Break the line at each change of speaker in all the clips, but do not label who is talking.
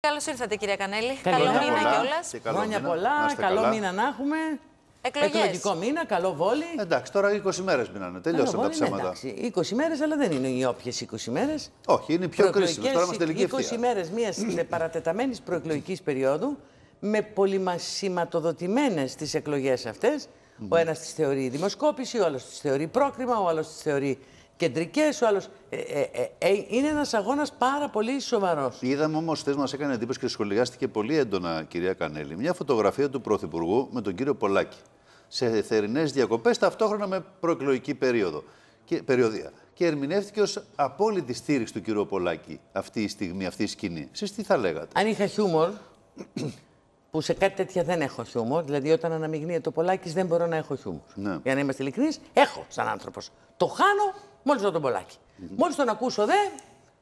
Καλώς ήρθατε, κυρία Κανέλη.
Καλή
Καλό
μήνα
μήνα
πολλά.
κιόλας.
Και καλό
Χρόνια
μήνα.
πολλά,
Να είστε
καλό
καλά.
μήνα να έχουμε.
Εκλογές.
Εκλογικό μήνα, καλό βόλι.
Εντάξει, τώρα 20 μέρες μείνανε. Τελειώσαν τα
Καλό βόλι, ναι,
ψέματα.
εντάξει. 20 μέρες, αλλά δεν είναι οι όποιες 20 μέρες.
Όχι, είναι οι πιο κρίσιμες. Τώρα είμαστε τελική
20
ευθεία.
μέρες μια παρατεταμένης προεκλογικής περίοδου με πολυμασηματοδοτημένες τις εκλογές αυτές. Ο ένας τις θεωρεί δημοσκόπηση, ο άλλος τις θεωρεί πρόκριμα, ο άλλος τις θεωρεί κεντρικές, ο άλλος. Ε, ε, ε, ε, είναι ένας αγώνας πάρα πολύ σοβαρός.
Είδαμε όμως, χθε μας έκανε εντύπωση και σχολιάστηκε πολύ έντονα, κυρία Κανέλη, μια φωτογραφία του Πρωθυπουργού με τον κύριο Πολάκη. Σε θερινές διακοπές, ταυτόχρονα με προεκλογική περίοδο. Και, περιοδία. Και ερμηνεύτηκε ως απόλυτη στήριξη του κύριου Πολάκη αυτή η στιγμή, αυτή η σκηνή. Εσείς τι θα λέγατε;
Αν είχα χιούμορ, που σε κάτι τέτοια δεν έχω χιούμορ, δηλαδή όταν αναμειγνύεται ο Πολάκης δεν μπορώ να έχω χιούμορ.
Ναι.
Για να είμαστε ειλικρινεί, έχω σαν άνθρωπος. Το χάνω μόλις δω τον Πολάκη. Μόλις τον ακούσω δε,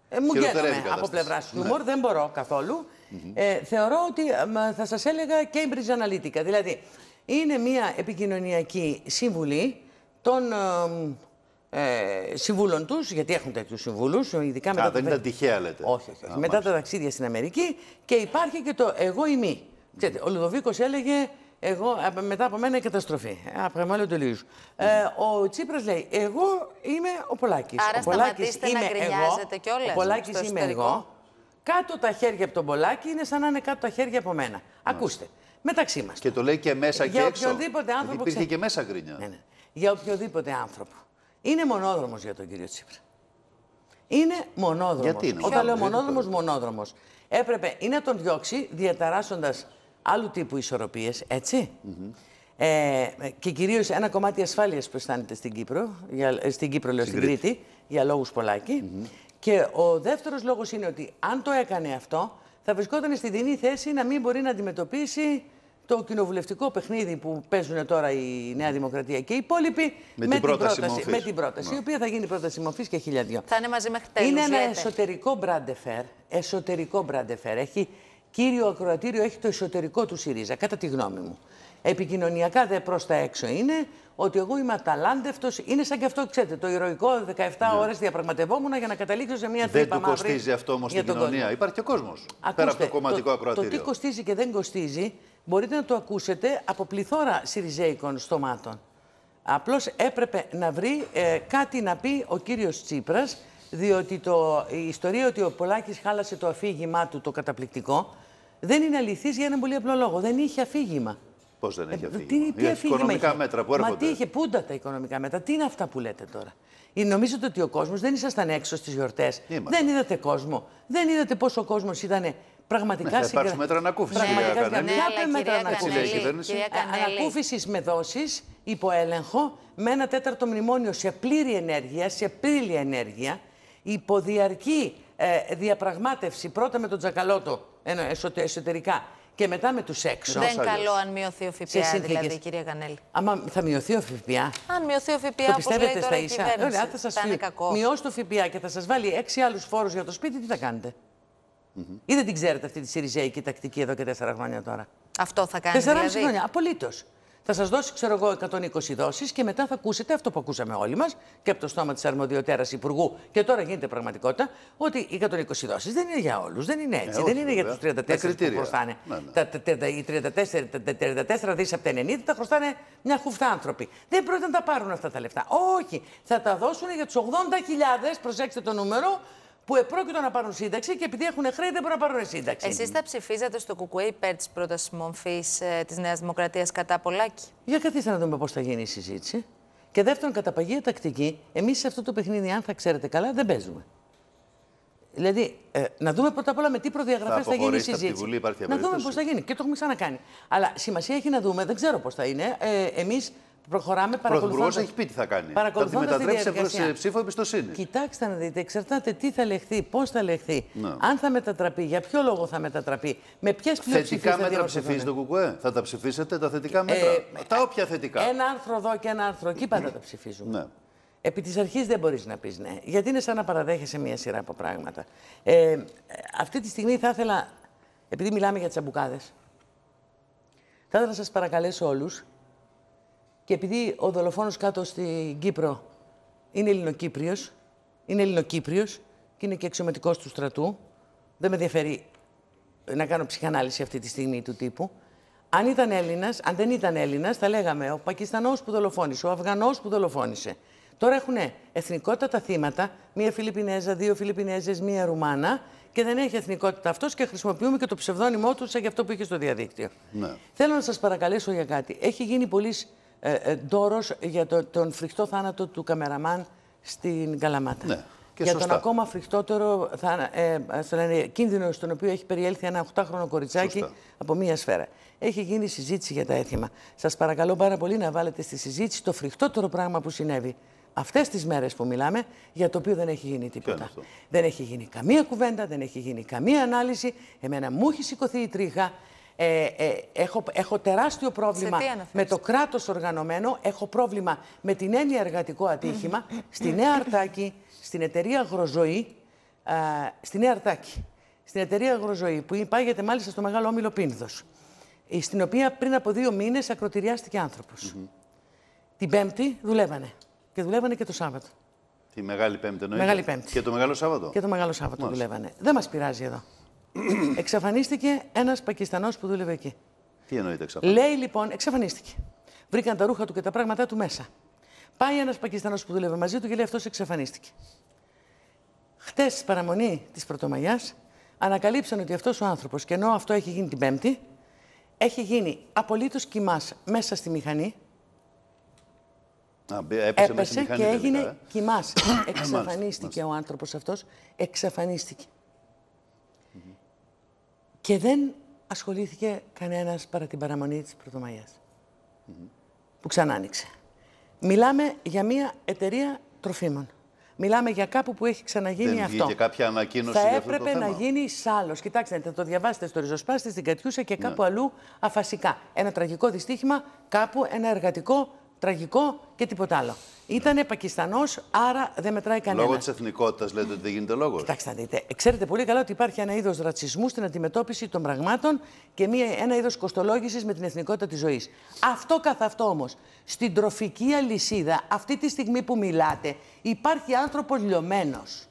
ε, μου
Χειροτερεύει η
γένομαι από
κατάσταση.
πλευρά
Ναι.
χιούμορ, δεν μπορώ καθόλου. Ε, θεωρώ ότι ε, μ, θα σας έλεγα Cambridge Analytica. Δηλαδή, είναι μια επικοινωνιακή συμβουλή των ε, ε, συμβούλων τους, γιατί έχουν τέτοιους συμβούλους, ειδικά μετά
Α,
το
δεν
δε-
ήταν τυχαία, λέτε.
όχι, όχι. όχι.
Α,
Μετά
μάλιστα.
τα ταξίδια στην Αμερική και υπάρχει και το εγώ ή μη. Ξέρετε, ο Λουδοβίκος έλεγε εγώ, α, μετά από μένα η καταστροφή. Από μένα το λύζω. Ε, ο Τσίπρας λέει, εγώ είμαι ο Πολάκης.
Άρα
ο Πολάκης
σταματήστε να
είμαι
γκρινιάζετε
εγώ,
κιόλας
Ο Πολάκης
στο
είμαι
εσωτερικό.
εγώ. Κάτω τα χέρια από τον Πολάκη είναι σαν να είναι κάτω τα χέρια από μένα. Ακούστε, μεταξύ μας.
Και το λέει και μέσα
Για
και έξω.
οποιονδήποτε
Γιατί
άνθρωπο
Υπήρχε
ξέ-
και μέσα γκρίνια.
Ναι, ναι. Για οποιοδήποτε άνθρωπο. Είναι μονόδρομος για τον κύριο Τσίπρα. Είναι μονόδρομος.
Γιατί είναι;
Όταν λέω
μονόδρομος, γιατί
μονόδρομος,
τώρα.
μονόδρομος. Έπρεπε ή να τον διώξει διαταράσσοντας άλλου τύπου ισορροπίες, έτσι. Ε, και κυρίως ένα κομμάτι ασφάλειας που αισθάνεται στην Κύπρο, για, ε, στην Κύπρο λέω, στην,
Στην
Κρήτη, για λόγους Πολάκη. Και ο δεύτερος λόγος είναι ότι αν το έκανε αυτό, θα βρισκόταν στην δινή θέση να μην μπορεί να αντιμετωπίσει το κοινοβουλευτικό παιχνίδι που παίζουν τώρα η Νέα Δημοκρατία και οι υπόλοιποι
Με την πρόταση μορφής.
με την πρόταση
Ναι.
η οποία θα γίνει πρόταση μορφής και χίλια δυο.
Θα είναι μαζί μέχρι τέλους.
Είναι ένα εσωτερικό μπραντεφέρ. Εσωτερικό μπραντεφέρ. Έχει κύριο ακροατήριο, έχει το εσωτερικό του ΣΥΡΙΖΑ, κατά τη γνώμη μου. Επικοινωνιακά δε προς τα έξω είναι ότι εγώ είμαι αταλάντευτος. Είναι σαν και αυτό, ξέρετε, το ηρωικό 17 ώρες διαπραγματευόμουν για να καταλήξω σε μια
Ναι. Δεν
τρύπα
του
μαύρη
κοστίζει αυτό όμως
για
στην
τον
κοινωνία.
κόσμο.
Υπάρχει και ο κόσμος.
Ακούστε,
Πέρα από το κομματικό
το,
ακροατήριο.
Το τι κοστίζει και δεν κοστίζει μπορείτε να το ακούσετε από πληθώρα Σιριζέικων στομάτων. Απλώς έπρεπε να βρει ε, κάτι να πει ο κύριος Τσίπρας, διότι το, η ιστορία ότι ο Πολάκης χάλασε το αφήγημά του το καταπληκτικό, δεν είναι αληθής για έναν πολύ απλό λόγο. Δεν είχε αφήγημα.
Πώς δεν έχει
Ε,
αφήγημα;
Τι, τι
Για
αφήγημα
οικονομικά
είχε;
μέτρα που
Μα
έρχονται.
τι είχε, πού ήταν τα οικονομικά μέτρα, τι είναι αυτά που λέτε τώρα; Ε, Νομίζετε ότι ο κόσμος δεν ήσασταν έξω στις γιορτές.
Είμαστε.
Δεν είδατε κόσμο. Δεν είδατε πόσο ο κόσμος ήταν πραγματικά
Ναι, θα
συγκρα-
υπάρξουν μέτρα ανακούφισης,
Πραγματικά
κυρία
συγκρα-
Κανέλη.
Ναι,
Ποια
αλλά
μέτρα
κυρία
Έτσι λέει η
Κανέλη,
κυβέρνηση.
κυρία
Ε,
Κανέλη,
Ανακούφισης με δόσεις, υπό έλεγχο, με ένα τέταρτο μνημόνιο σε πλήρη ενέργεια, σε πλήρη ενέργεια, υποδιαρκή ε, διαπραγμάτευση πρώτα με τον Τζακαλώτο ενώ εσωτε- εσωτερικά και μετά με τους έξω.
δεν
αλλιώς.
καλό αν μειωθεί ο
Σε
ΦΠΑ,
συνθήκες.
δηλαδή, κυρία Κανέλη.
Άμα θα μειωθεί ο ΦΠΑ,
Αν μειωθεί ο ΦΠΑ,
το
όπως λέει
πιστεύετε
τώρα
στα
η
ίσα.
κυβέρνηση,
Ωραία, θα σας
θα είναι
φυ-
κακό.
μειώσει το ΦΠΑ και θα σας βάλει έξι άλλους φόρους για το σπίτι, τι θα κάνετε; Ή δεν την ξέρετε αυτή τη Σιριζέικη τακτική εδώ και τέσσερα χρόνια τώρα;
Αυτό θα κάνει.
Τεσσεράμιση
δηλαδή.
χρόνια. Απολύτως. Θα σας δώσει, ξέρω εγώ, 120 δόσεις και μετά θα ακούσετε αυτό που ακούσαμε όλοι μας και από το στόμα της αρμοδιοτέρας Υπουργού και τώρα γίνεται πραγματικότητα, ότι οι 120 δόσεις δεν είναι για όλους. Δεν είναι έτσι.
Ε,
δεν
όχι,
είναι για
βέβαια.
τους 34
Τα
που
κριτήρια.
χρωστάνε.
Ναι, ναι.
Τα, τα, τα, οι 34, τα 34 δις από τα 90 τα χρωστάνε μια χούφτα άνθρωποι. Δεν πρόκειται να τα πάρουν αυτά τα λεφτά. Όχι. Θα τα δώσουν για τους 80.000, προσέξτε το νούμερο, που επρόκειτο να πάρουν σύνταξη και επειδή έχουν χρέη δεν μπορούν να πάρουν σύνταξη.
Εσείς θα ψηφίζατε στο ΚΚΕ υπέρ της πρότασης μορφής ε, της Νέας Δημοκρατίας κατά Πολάκη;
Για καθίστε να δούμε πώς θα γίνει η συζήτηση. Και δεύτερον, κατά παγία τακτική, εμείς σε αυτό το παιχνίδι, αν θα ξέρετε καλά, δεν παίζουμε. Δηλαδή, ε, να δούμε πρώτα απ' όλα με τι προδιαγραφές θα, γίνει η
αποχωρήσετε από τη
συζήτηση.
Βουλή, υπάρχει
να δούμε
περίπτωση;
πώ θα γίνει. Και το έχουμε ξανακάνει. Αλλά σημασία έχει να δούμε, δεν ξέρω πώς θα είναι. Ε, εμείς προχωράμε
Ο Πρωθυπουργός
παρακολουθώντας...
έχει πει τι θα κάνει. Θα τη
παρακολουθώντας τη
μετατρέψει σε
διαδικασία.
προς- σε ψήφο εμπιστοσύνη.
Κοιτάξτε να δείτε, εξαρτάται τι θα λεχθεί, πώς θα λεχθεί,
Ναι.
αν θα μετατραπεί, για ποιο λόγο θα μετατραπεί, με ποιες πλειοψηφίες
Θετικά
θα
μέτρα
διαμορφωθούν.
ψηφίζεις το ΚΚΕ. Θα τα ψηφίσετε τα θετικά μέτρα;
Ε,
τα όποια θετικά.
Ένα άρθρο εδώ και ένα άρθρο εκεί πάντα τα ψηφίζουμε.
Ναι.
Επί της αρχής δεν μπορείς να πεις ναι, γιατί είναι σαν να παραδέχεσαι μία σειρά από πράγματα. Ε, ε, αυτή τη στιγμή θα ήθελα, επειδή μιλάμε για τσαμπουκάδες, θα ήθελα να σας παρακαλέσω όλους και επειδή ο δολοφόνος κάτω στην Κύπρο είναι Ελληνοκύπριος, είναι Ελληνοκύπριος και είναι και αξιωματικός του στρατού, δεν με ενδιαφέρει να κάνω ψυχανάλυση αυτή τη στιγμή του τύπου. Αν ήταν Έλληνας, αν δεν ήταν Έλληνας, θα λέγαμε ο Πακιστανός που δολοφόνησε, ο Αφγανός που δολοφόνησε. Τώρα έχουν εθνικότητα τα θύματα, μία Φιλιππινέζα, δύο Φιλιππινέζες, μία Ρουμάνα και δεν έχει εθνικότητα αυτός και χρησιμοποιούμε και το ψευδόνυμό του σαν και αυτό που είχε στο διαδίκτυο.
Ναι.
Θέλω να σας παρακαλέσω για κάτι. Έχει γίνει πολύ ε, ε, ντόρος για το, τον φρικτό θάνατο του καμεραμάν στην Καλαμάτα.
Ναι, και
για
σωστά.
τον ακόμα φρικτότερο θα, ε, ας το λένε, κίνδυνο στον οποίο έχει περιέλθει ένα 8χρονο κοριτσάκι
Σωστά.
από μία σφαίρα. Έχει γίνει συζήτηση για τα έθιμα. Σας παρακαλώ πάρα πολύ να βάλετε στη συζήτηση το φρικτότερο πράγμα που συνέβη αυτές τις μέρες που μιλάμε, για το οποίο δεν έχει γίνει
είναι
τίποτα.
αυτό;
Δεν έχει γίνει καμία κουβέντα, δεν έχει γίνει καμία ανάλυση. Εμένα μου έχει σηκωθεί η τρίχα. Ε, ε, έχω, έχω τεράστιο πρόβλημα
τι
με
αναφέρεστε;
το κράτος οργανωμένο. Έχω πρόβλημα με την έννοια εργατικό ατύχημα στη Νέα Αρτάκη, στην εταιρεία Αγροζωή, α, στη Νέα Αρτάκη, στην εταιρεία Αγροζωή, που υπάγεται μάλιστα στο μεγάλο όμιλο Πίνδος, ε, στην οποία πριν από δύο μήνες ακροτηριάστηκε άνθρωπος. Την Πέμπτη δουλεύανε και δουλεύανε και το Σάββατο.
Τη Μεγάλη Πέμπτη εννοείται.
Μεγάλη Πέμπτη.
Και το Μεγάλο Σάββατο;
Και το Μεγάλο Σάββατο δουλεύανε. Δεν μας πειράζει εδώ. Εξαφανίστηκε ένας Πακιστανός που δούλευε εκεί.
Τι εννοείται εξαφανίστηκε;
Λέει λοιπόν, εξαφανίστηκε. Βρήκαν τα ρούχα του και τα πράγματά του μέσα. Πάει ένας Πακιστανός που δούλευε μαζί του και λέει αυτός εξαφανίστηκε. Χτες, παραμονή της Πρωτομαγιάς, ανακαλύψαν ότι αυτός ο άνθρωπος, και ενώ αυτό έχει γίνει την Πέμπτη, έχει γίνει απολύτως κοιμάς μέσα στη μηχανή.
Α, μπε- έπεσε, μέσα στη
Έπεσε
μηχανή
και
τελικά,
έγινε
ε.
κοιμάς. Εξαφανίστηκε ο άνθρωπος αυτός. Εξαφανίστηκε. Και δεν ασχολήθηκε κανένας παρά την παραμονή της Πρωτομαγιάς. Που ξανά άνοιξε. Μιλάμε για μια εταιρεία τροφίμων. Μιλάμε για κάπου που έχει ξαναγίνει
Δεν
αυτό.
βγήκε κάποια ανακοίνωση
Θα
για αυτό το
έπρεπε να
θέμα;
γίνει σάλος. Κοιτάξτε, θα το διαβάσετε στο ριζοσπάστη, στην Κατιούσα και κάπου αλλού αφασικά. Ένα τραγικό δυστύχημα, κάπου ένα εργατικό, τραγικό και τίποτα άλλο. Ήτανε Πακιστανός, άρα δεν μετράει κανένα.
Λόγω της εθνικότητας λέτε ότι δεν γίνεται λόγος;
Κοιτάξτε, να δείτε. Ξέρετε πολύ καλά ότι υπάρχει ένα είδος ρατσισμού στην αντιμετώπιση των πραγμάτων και μία, ένα είδος κοστολόγησης με την εθνικότητα της ζωής. Αυτό καθ' αυτό όμως, στην τροφική αλυσίδα, αυτή τη στιγμή που μιλάτε, υπάρχει άνθρωπος λιωμένος.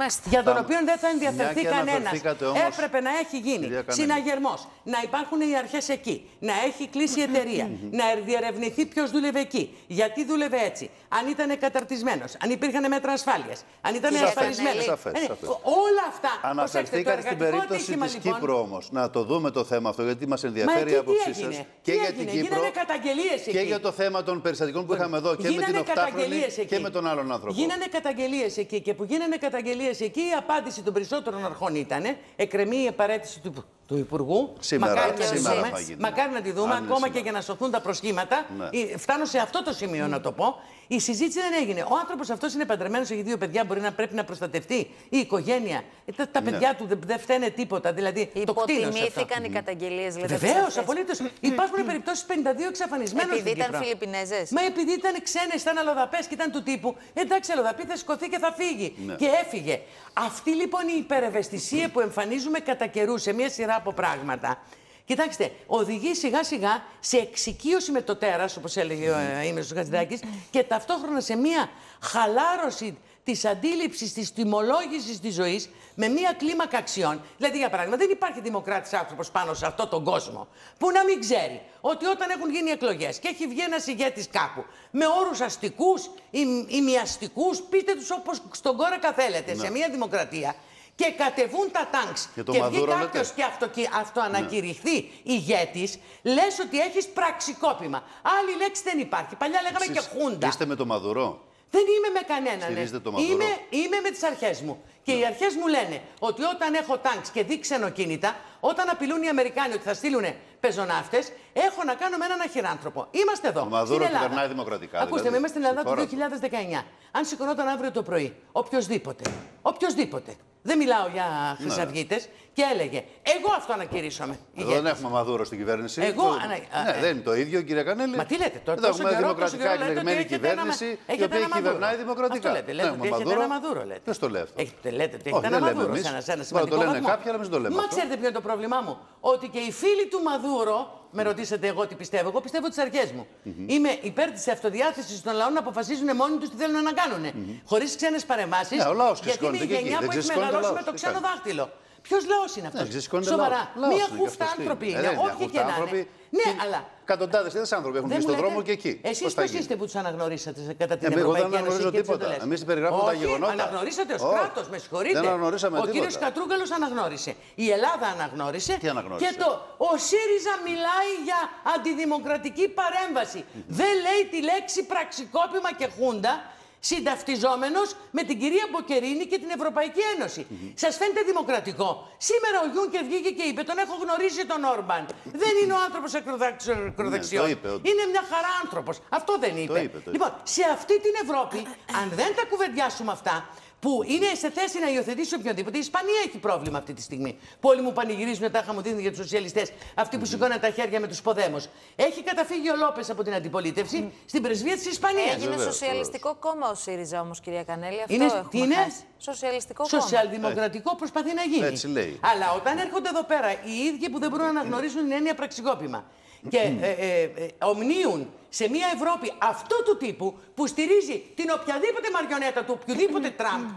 Μάλιστα.
Για τον
Θα-
οποίο δεν θα ενδιαφερθεί
Μια και
κανένας.
αναφερθήκατε όμως,
Έπρεπε να έχει γίνει
κυρία Κανέλη.
συναγερμός, να υπάρχουν οι αρχές εκεί, να έχει κλείσει η εταιρεία, να διερευνηθεί ποιος δούλευε εκεί, γιατί δούλευε έτσι, αν ήταν καταρτισμένος, αν υπήρχαν μέτρα ασφάλειας, αν ήταν
Κυρία
ασφαλισμένος.
Κανέλη.
Σαφές,
Ε, ναι,
σαφές.
Όλα αυτά. προσέξτε, το
Αναφερθήκατε στην
εργατικό
περίπτωση
ατύχημα,
της
λοιπόν,
Κύπρου όμως. Να το δούμε το θέμα αυτό, γιατί μας
Μα
ενδιαφέρει
εκεί
η
τι
άποψή σας
έγινε,
και
τι
για
έγινε,
την Κύπρο.
γίνανε καταγγελίες
Και
εκεί.
για το θέμα των περιστατικών που είχαμε εδώ και με την
Γίνανε
Οχτάχρονη
καταγγελίες εκεί.
και με τον άλλον άνθρωπο.
Γίνανε καταγγελίες εκεί. Και που γίνανε καταγγελίες εκεί, η απάντηση των περισσότερων αρχών ήταν εκκρεμεί η παρέτηση του, του Υπουργού.
Σήμερα-
μακάρι, να τη
σήμερα
δούμε,
θα γίνει.
μακάρι να τη δούμε,
Αν είναι
ακόμα
σήμερα.
και για να σωθούν τα προσχήματα.
Ναι.
Ε, Φτάνω σε αυτό το σημείο να το πω. Η συζήτηση δεν έγινε. Ο άνθρωπος αυτός είναι παντρεμένος, έχει δύο παιδιά, μπορεί να πρέπει να προστατευτεί. Η οικογένεια. Ε, τα, τα
Ναι.
παιδιά του δεν δεν φταίνε τίποτα. Δηλαδή, το κτίνος αυτό.
Υποτιμήθηκαν οι καταγγελίες, λέτε.
Βεβαίως,
αυτές.
απολύτως. Υπάρχουν περιπτώσεις 52 εξαφανισμένων
Επειδή
στην
ήταν
Κύπρο.
Φιλιππινέζες.
Μα επειδή ήταν ξένες, ήταν αλλοδαπές και ήταν του τύπου. Εντάξει, αλλοδαπή θα σηκωθεί και θα φύγει.
Ναι.
Και έφυγε. Αυτή λοιπόν η υπερευαισθησία που εμφανίζουμε κατά καιρού σε μια σειρά από πράγματα. Κοιτάξτε, οδηγεί σιγά σιγά σε εξοικείωση με το τέρας, όπως έλεγε ο ε, Ήμεσο Χατζηδάκης, και ταυτόχρονα σε μια χαλάρωση της αντίληψης, της τιμολόγησης της ζωής με μία κλίμακα αξιών. Δηλαδή, για παράδειγμα, δεν υπάρχει δημοκράτης άνθρωπος πάνω σε αυτόν τον κόσμο που να μην ξέρει ότι όταν έχουν γίνει εκλογές και έχει βγει ένας ηγέτης κάπου με όρους αστικούς ή ημιαστικούς, πείτε τους όπως στον κόρακα θέλετε, σε μία δημοκρατία. Και κατεβούν τα τάγκς
Για τον
και βγει
Μαδούρο
κάποιος
λέτε.
και αυτοκι... αυτοανακηρυχθεί ηγέτης, λες ότι έχεις πραξικόπημα. Άλλη λέξη δεν υπάρχει. Παλιά λέγαμε και
Εσείς
χούντα.
Είστε με το Μαδουρό.
Δεν είμαι με κανέναν.
Στηρίζετε το
ε.
Μαδούρο;
Είμαι, είμαι με τις αρχές μου. Και οι αρχές μου λένε ότι όταν έχω τάγκς και δει ξενοκίνητα, όταν απειλούν οι Αμερικάνοι ότι θα στείλουν πεζοναύτες, έχω να κάνω με έναν αχυράνθρωπο. Είμαστε εδώ.
Ο Μαδούρο
στην Ελλάδα.
κυβερνάει δημοκρατικά,
Ακούστε,
δηλαδή,
με είμαστε στην Ελλάδα
στη
του
χώρα
2019. Αν σηκωνόταν αύριο το πρωί, οποιοδήποτε, οποιοδήποτε, δεν μιλάω για χρυσαυγίτες, και έλεγε Εγώ αυτό ανακηρύσσομαι.
Ναι. Εδώ
ηγέτης».
δεν έχουμε Μαδούρο στην κυβέρνηση.
Εγώ
Το-
ανα-
Ναι,
α, ε.
δεν είναι το ίδιο, κύριε Κανέλη.
Μα τι λέτε τώρα,
Εδώ
τόσο
έχουμε
καιρό,
δημοκρατικά
τόσο καιρό λέτε
εκλεγμένη
ότι έχετε ένα μα-
κυβέρνηση, η
έχετε
οποία
ένα
κυβερνάει
Μαδούρο.
δημοκρατικά.
Αυτό λέτε, λέτε
Ναι,
ότι
έχουμε
έχετε
Μαδούρο.
ένα Μαδούρο, λέτε.
Ποιος το λέει αυτό;
Έχετε, λέτε ότι
Όχι,
έχετε ένα
δεν λέμε
Μαδούρο
εμείς.
σε ένα, σε ένα
Μπορεί να
σημαντικό
το λένε
βαθμό.
κάποιοι, αλλά εμείς δεν το λέμε
Μα
αυτό.
ξέρετε ποιο είναι το πρόβλημά μου; Ότι και οι φίλοι του Μαδούρο, με ρωτήσατε εγώ τι πιστεύω, εγώ πιστεύω τις αρχές μου. Είμαι υπέρ της αυτοδιάθεσης των λαών να αποφασίζουν μόνοι τους τι θέλουν να κάνουν. Χωρίς ξένες παρεμβάσεις.
Ναι, ο λαός
γιατί είναι η
ξεσηκώνεται και εκεί.
γενιά
Δεν
που έχει
ξεσηκώνεται ο
μεγαλώσει με
λαός.
το
Τι
ξένο
κάνει.
δάχτυλο. Ποιος λαός είναι αυτός;
Ναι, σηκώνεται
Σοβαρά.
λαός. Λαός
Μία
είναι και
χούφτα
αυτός τι.
άνθρωποι
Ε,
είναι.
δεν είναι
Όχι
χούφτα
και να είναι.
άνθρωποι.
Ναι,
Και
αλλά.
Εκατοντάδες χιλιάδε άνθρωποι έχουν βγει στον δρόμο και εκεί.
Εσείς
Πώς θα
πώς
γίνει;
είστε που τους αναγνωρίσατε σε- κατά την
Ε, εγώ δεν
Ευρωπαϊκή Ένωση.
αναγνωρίζω
και τις
τίποτα.
εντολές.
Εμείς περιγράφουμε τα
Όχι,
γεγονότα.
Αναγνωρίσατε ως
Όχι.
κράτος, με συγχωρείτε.
Δεν αναγνωρίσαμε
Ο
τίποτα.
κύριο Κατρούγκαλος αναγνώρισε. Η Ελλάδα αναγνώρισε.
Τι αναγνώρισε;
Και το ο ΣΥΡΙΖΑ μιλάει για αντιδημοκρατική παρέμβαση. Δεν λέει τη λέξη πραξικόπημα και χούντα συνταυτιζόμενος με την κυρία Μποκερίνη και την Ευρωπαϊκή Ένωση. Σας φαίνεται δημοκρατικό. Σήμερα ο Γιούνκερ βγήκε και είπε: Τον έχω γνωρίσει τον Όρμπαν. Δεν είναι ο άνθρωπος ακροδεξιό.
Ναι, το είπε, όντως.
είναι μια χαρά άνθρωπος. Αυτό δεν είπε.
είπε, το είπε.
Λοιπόν, σε αυτή την Ευρώπη, αν δεν τα κουβεντιάσουμε αυτά, που είναι σε θέση να υιοθετήσει οποιονδήποτε. Η Ισπανία έχει πρόβλημα αυτή τη στιγμή. Που όλοι μου πανηγυρίζουν τα μου δίνουν για τους σοσιαλιστές, αυτοί που σηκώνουν τα χέρια με τους ποδέμους. Έχει καταφύγει ο Λόπες από την αντιπολίτευση στην πρεσβεία της Ισπανίας.
Έγινε
Βεβαίως,
σοσιαλιστικό κόμμα ο ΣΥΡΙΖΑ όμως, κυρία Κανέλη. Αυτό
Είναι-
έχουμε
τι είναι;
χάσει. Σοσιαλιστικό κόμμα.
Σοσιαλδημοκρατικό προσπαθεί να γίνει.
Έτσι λέει.
Αλλά όταν έρχονται εδώ πέρα οι ίδιοι που δεν μπορούν να αναγνωρίσουν την έννοια πραξικόπημα και ε, ε, ε, ομνίουν σε μια Ευρώπη αυτού του τύπου που στηρίζει την οποιαδήποτε μαριονέτα του οποιοδήποτε Τραμπ.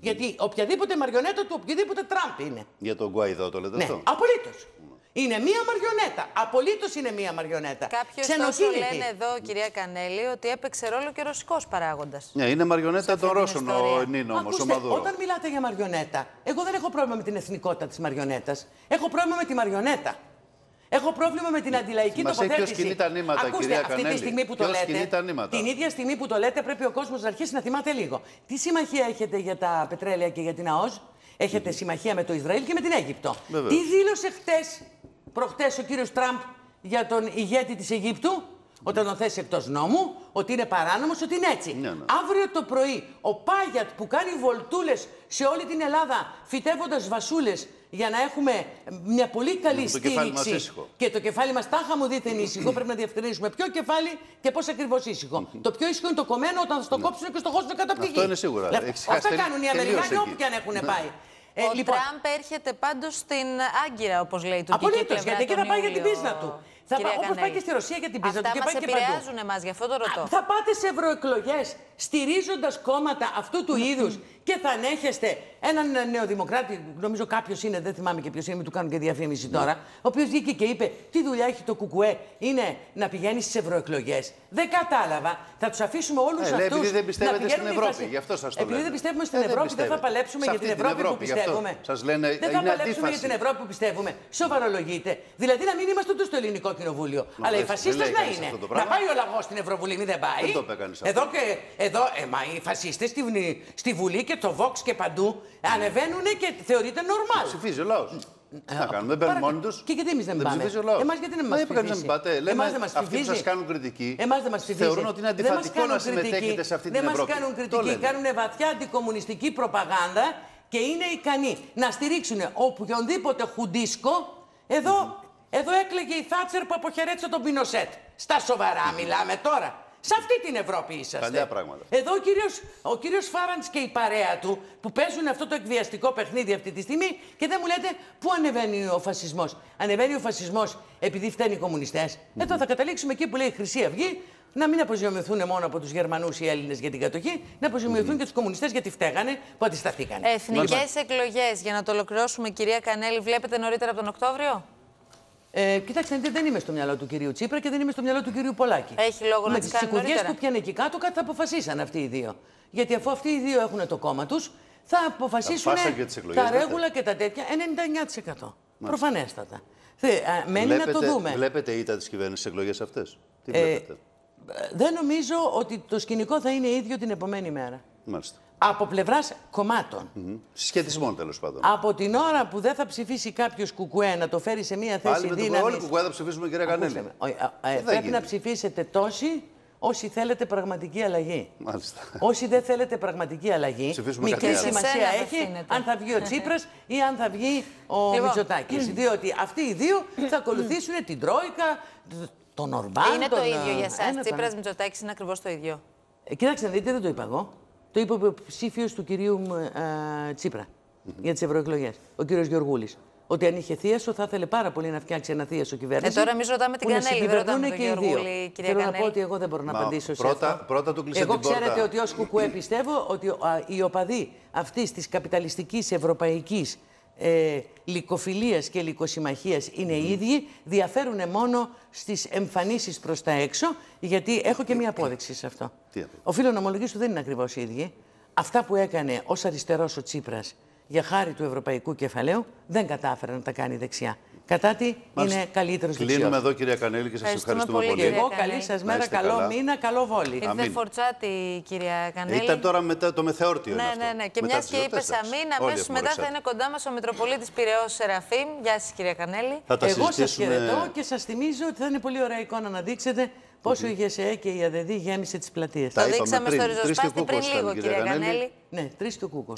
Γιατί οποιαδήποτε μαριονέτα του οποιοδήποτε Τραμπ είναι.
Για τον Γκουαϊδό το λέτε
Ναι,
αυτό;
απολύτως. Είναι μία μαριονέτα. Απολύτως είναι μία μαριονέτα.
Κάποιοι ωστόσο
Ξενοκίνητη.
λένε εδώ, κυρία Κανέλη, ότι έπαιξε ρόλο και ρωσικός παράγοντας.
Ναι, είναι μαριονέτα των
αυτή την
Ρώσων ο
ιστορία.
Νίνο όμως, ο
Ακούστε,
Μαδούρο.
όταν μιλάτε για μαριονέτα, εγώ δεν έχω πρόβλημα με την εθνικότητα της μαριονέτας. Έχω πρόβλημα με τη μαριονέτα. Έχω πρόβλημα με την αντιλαϊκή
Μας έχει
τοποθέτηση.
ποιος κινεί τα νήματα,
Ακούστε,
κυρία
αυτή τη
Κανέλη.
στιγμή που το
Ποιος
λέτε,
κινεί τα νήματα;
την ίδια στιγμή που το λέτε, πρέπει ο κόσμος να αρχίσει να θυμάται λίγο. Τι συμμαχία έχετε για τα πετρέλαια και για την ΑΟΣ, Έχετε συμμαχία με το Ισραήλ και με την Αίγυπτο.
Βεβαίως.
Τι δήλωσε χτες, προχτές ο κύριος Τραμπ για τον ηγέτη της Αιγύπτου, όταν τον θέσει εκτός νόμου, ότι είναι παράνομος, ότι είναι έτσι.
Ναι, ναι.
Αύριο το πρωί ο Πάγιατ που κάνει βολτούλες σε όλη την Ελλάδα, φυτεύοντας βασούλες για να έχουμε μια πολύ καλή
το κεφάλι μας
στήριξη.
ήσυχο.
Και το κεφάλι μας τάχα μου δίθεν ήσυχο. πρέπει να διευκρινίσουμε ποιο κεφάλι και πώς ακριβώς ήσυχο. το πιο ήσυχο είναι το κομμένο όταν θα στο κόψουν και στο χώσουν κάτω από τη
Ναι. Αυτό
γη.
είναι σίγουρα.
Δηλαδή,
Έχεις χάσει
Αυτά
τελει-
κάνουν οι
τελείως
Αμερικάνοι
εκεί.
όπου και αν έχουν πάει. Ε,
Ο
λοιπόν,
Τραμπ έρχεται πάντως στην Άγκυρα, όπως λέει η τουρκική
Απολύτως,
πλευρά
γιατί εκεί
τον
θα πάει για την
Ιούλιο,
πίσνα του. Θα
κυρία
πάει, όπως πάει
Κανέλη.
και στη Ρωσία για την πίσνα
Αυτά
του και
μας
πάει και παντού.
επηρεάζουν εμάς, γι' αυτό το ρωτώ.
Θα πάτε σε ευρωεκλογές στηρίζοντας κόμματα αυτού του είδους και θα ανέχεστε έναν νεοδημοκράτη, νομίζω κάποιος είναι, δεν θυμάμαι και ποιος είναι, μην του κάνουν και διαφήμιση τώρα, ο οποίος βγήκε και είπε τι δουλειά έχει το Κουκουέ, είναι να πηγαίνεις στις ευρωεκλογές. Δεν κατάλαβα. Θα τους αφήσουμε όλους
Ε,
αυτούς.
λέει, επειδή δεν πιστεύετε στην Ευρώπη, γι' αυτό σας το
Επειδή
λένε.
δεν πιστεύουμε στην
Ε, δεν
Ευρώπη, δεν θα
πιστεύετε.
παλέψουμε
Σε
για την
αυτή την
Ευρώπη, που
Ευρώπη, γι' αυτό
πιστεύουμε.
σας λένε,
δεν θα
είναι
παλέψουμε για
αντίφαση.
την Ευρώπη που πιστεύουμε. Σοβαρολογείτε. Δηλαδή να μην είμαστε ούτε στο ελληνικό κοινοβούλιο. αλλά οι
δεν-
φασίστες
δεν λέει
να
κανείς
είναι.
αυτό το
Να
πράγμα.
πάει ο λαγός στην Ευρωβουλή, μην δεν πάει.
Δεν το είπε κανείς αυτό.
Εδώ και εδώ, ε, μα οι φασίστες στη, Βουλή- στη Βουλή και το Vox και παντού ανεβαίνουν και θεωρείται normal.
Ψηφίζει ο λαός. Τι να κάνουμε, δεν παίρνουν
Παρα-
μόνοι τους.
Και γιατί εμείς δεν,
Δεν
πάμε;
ψηφίζει ο λαός.
Εμάς γιατί δεν
Μα
μας
είπε κανείς να
ψηφίζει.
μην πάτε. Λέμε,
Εμάς δεν μας
αυτοί που
ψηφίζει.
σας κάνουν κριτική,
Εμάς δεν μας ψηφίζει.
θεωρούν ότι είναι
Δεν μας
αντιφατικό
κάνουν
να συμμετέχετε
κριτική.
σε αυτή την
Δεν μας
Ευρώπη.
κάνουν
Το
κριτική.
λένε.
Κάνουν βαθιά αντικομουνιστική προπαγάνδα και είναι ικανοί να στηρίξουν οποιονδήποτε χουντίσκο. Εδώ, εδώ έκλαιγε η Θάτσερ που αποχαιρέτησε τον Πινοσέτ. Στα σοβαρά μιλάμε τώρα. Σε αυτή την Ευρώπη είσαστε.
Παλιά πράγματα.
Εδώ ο κύριος, ο κύριος Φάραντς και η παρέα του που παίζουν αυτό το εκβιαστικό παιχνίδι αυτή τη στιγμή και δεν μου λέτε πού ανεβαίνει ο φασισμός. Ανεβαίνει ο φασισμός επειδή φταίνει οι κομμουνιστές. Εδώ θα καταλήξουμε εκεί που λέει η Χρυσή Αυγή να μην αποζημιωθούν μόνο από τους Γερμανούς οι Έλληνες για την κατοχή, να αποζημιωθούν και τους κομμουνιστές γιατί φταίγανε που αντισταθήκανε.
Εθνικές εκλογές, για να το ολοκληρώσουμε, κυρία Κανέλη, βλέπετε νωρίτερα από τον Οκτώβριο;
Ε, κοιτάξτε, δεν- δεν είμαι στο μυαλό του κυρίου Τσίπρα και δεν είμαι στο μυαλό του κυρίου Πολάκη.
Έχει λόγο να
Με
τις
τις
κάνει
τσικουδιές
νωρίτερα.
που πιάνε εκεί κάτω, κάτι θα αποφασίσαν αυτοί οι δύο. Γιατί αφού αυτοί οι δύο έχουν το κόμμα τους, θα αποφασίσουν
φάσαν και τις εκλογές,
τα
λέτε.
ρέγουλα και τα τέτοια 99%. Προφανέστατα. Θε, α, μένει να το δούμε.
Βλέπετε ήττα τη κυβέρνησης στις εκλογές αυτές; Τι
Ε,
βλέπετε;
Ε, Δεν νομίζω ότι το σκηνικό θα είναι ίδιο την επομένη μέρα.
Μάλιστα.
Από πλευράς κομμάτων.
Μμμ. Συσχετισμών τέλος πάντων.
Από την ώρα που δεν θα ψηφίσει κάποιος κουκουέ να το φέρει σε μια θέση
Πάλι με το
δύναμη.
όλοι που κουκουέ θα ψηφίσουμε, κυρία Κανέλη.
Ακούστε με. Ο- α, ε,
Δεν
πρέπει
γίνεται.
να ψηφίσετε τόσοι όσοι θέλετε πραγματική αλλαγή.
Μάλιστα.
Όσοι δεν θέλετε πραγματική αλλαγή,
Ψηφίσουμε
μικρή
κάτι άλλο.
σημασία
Σε σένα
έχει
απευθύνεται.
αν θα βγει ο Τσίπρας ή αν θα βγει ο
Λοιπόν.
Μητσοτάκης. Διότι αυτοί οι δύο θα ακολουθήσουν την Τρόικα, τον Ορμπάν.
είναι το
τον,
ίδιο
ε,
για εσάς.
ένα, τον
Τσίπρας
άλλο.
Μητσοτάκης είναι ακριβώς το ίδιο.
Ε, Κοιτάξτε, να δείτε, δεν το είπα εγώ. Το είπε ο υποψήφιο του κυρίου ε, τσιπρα για τις ευρωεκλογές, ο κύριος Γεωργούλης. Ότι αν είχε θίασο, θα ήθελε πάρα πολύ να φτιάξει ένα θίασο κυβέρνηση.
Ε, τώρα εμείς ρωτάμε την
που να
Κανέλη, δεν ρωτάμε
συγκυβερνούν
τον
και οι δύο.
Γεωργούλη, κυρία
Θέλω να
Κανέλη.
πω ότι εγώ δεν μπορώ να
Μα,
απαντήσω σε
πρώτα-
αυτό.
πρώτα του κλείσε
Εγώ
την πόρτα.
ξέρετε ότι ως κουκουέ πιστεύω ότι α, οι οπαδοί αυτής της καπιταλιστικής ευρωπαϊκής ε, λυκοφιλίας και λυκοσυμμαχίας είναι οι ίδιοι, διαφέρουν μόνο στις εμφανίσεις προς τα έξω, γιατί έχω και μία απόδειξη σε αυτό.
Τι απόδειξη;
Οφείλω να ομολογήσω ότι δεν είναι ακριβώς οι ίδιοι. Αυτά που έκανε ως αριστερός ο Τσίπρας για χάρη του ευρωπαϊκού κεφαλαίου δεν κατάφερε να τα κάνει δεξιά. Κατά τι
Μάλιστα.
είναι καλύτερος
Κλείνουμε
δεξιός.
εδώ, κυρία Κανέλη, και σας
Ευχαριστούμε
ευχαριστούμε
πολύ,
πολύ.
Και
κυρία
εγώ
Κανέλη.
καλή σας
Να
μέρα,
είστε
καλό
καλά.
μήνα, καλό βόλι.
Ήρθε
Αμήν.
φορτσάτη, κυρία Κανέλη.
Ήταν τώρα μετά το μεθεόρτιο. είναι
Ναι,
αυτό.
ναι, ναι. Και
Μετά
μιας
τις
και είπες
γιορτές, εντάξει.
Αμήν,
Όλοι
αμέσως
έχουμε
μετά θα
ορεξάτη.
είναι κοντά μας ο Μητροπολίτης Πυραιό Σεραφείμ. Γεια σας, κυρία Κανέλη.
Θα τα
Εγώ σας
συζητήσουμε.
χαιρετώ και σας θυμίζω ότι θα είναι πολύ ωραία εικόνα να δείξετε πόσο η ΓΕΣΕΕ και η ΑΔΔ γέμισε τις πλατείες.
Τα
Το
είπαμε
δείξαμε
πριν.
στο
Τρεις και ο
ριζοσπάστη πριν
Κούκος ήταν,
λίγο,
κυρία
κυρία
Κανέλη.
Κανέλη.
Ναι, τρεις του
κούκος.